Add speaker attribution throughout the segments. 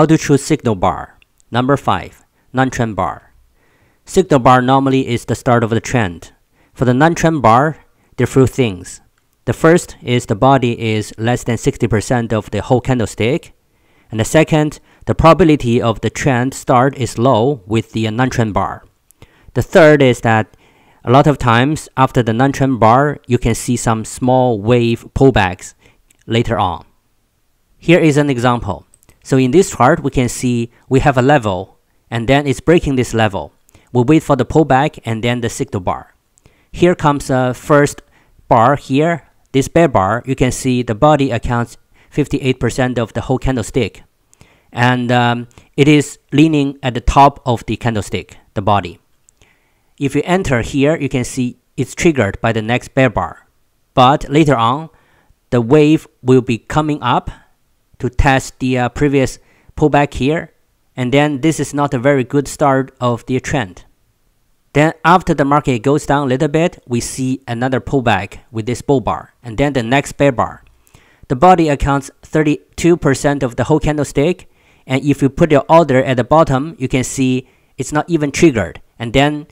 Speaker 1: How to choose signal bar. Number 5. Non-trend bar. Signal bar normally is the start of the trend. For the non-trend bar, there are few things. The first is the body is less than 60% of the whole candlestick. And the second, the probability of the trend start is low with the non-trend bar. The third is that a lot of times after the non-trend bar, you can see some small wave pullbacks later on. Here is an example. So in this chart, we can see we have a level and then it's breaking this level. We wait for the pullback and then the signal bar. Here comes a first bar here, this bear bar. You can see the body accounts 58% of the whole candlestick. And um, it is leaning at the top of the candlestick, the body. If you enter here, you can see it's triggered by the next bear bar. But later on, the wave will be coming up to test the uh, previous pullback here and then this is not a very good start of the trend. Then after the market goes down a little bit, we see another pullback with this bull bar and then the next bear bar. The body accounts 32% of the whole candlestick and if you put your order at the bottom, you can see it's not even triggered and then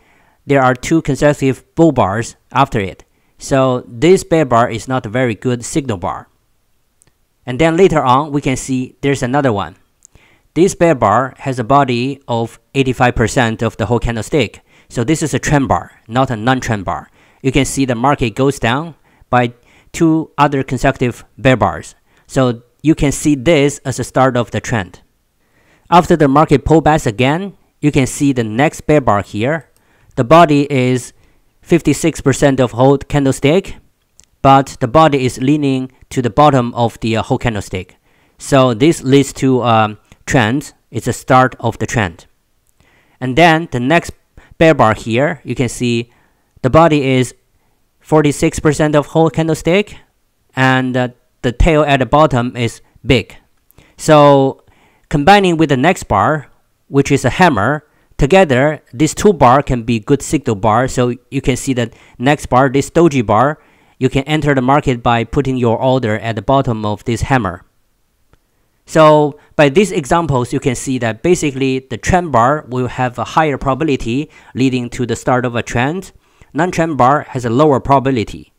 Speaker 1: there are two consecutive bull bars after it. So this bear bar is not a very good signal bar. And then later on, we can see there's another one. This bear bar has a body of 85% of the whole candlestick. So this is a trend bar, not a non-trend bar. You can see the market goes down by two other consecutive bear bars. So you can see this as a start of the trend. After the market pullbacks again, you can see the next bear bar here. The body is 56% of whole candlestick but the body is leaning to the bottom of the uh, whole candlestick. So this leads to a um, trend. It's a start of the trend. And then the next bear bar here, you can see the body is 46% of whole candlestick and uh, the tail at the bottom is big. So combining with the next bar, which is a hammer, together these two bar can be good signal bar. So you can see that next bar, this doji bar, you can enter the market by putting your order at the bottom of this hammer. So by these examples, you can see that basically the trend bar will have a higher probability leading to the start of a trend. Non-trend bar has a lower probability.